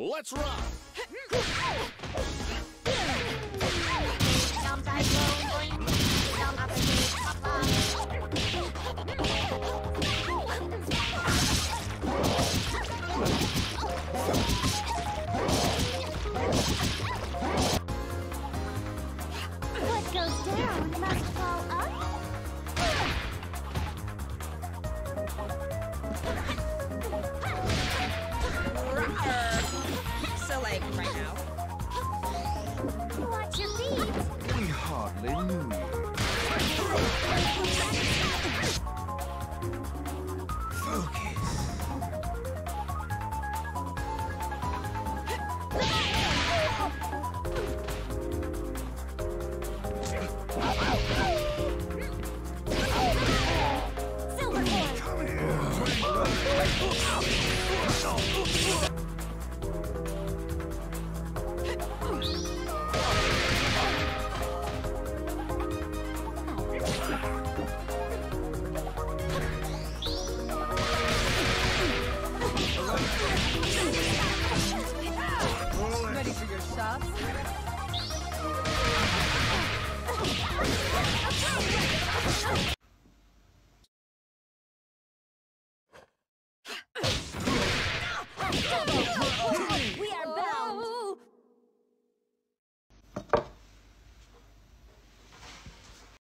Let's rock! What goes down must fall up. Come here. Shots?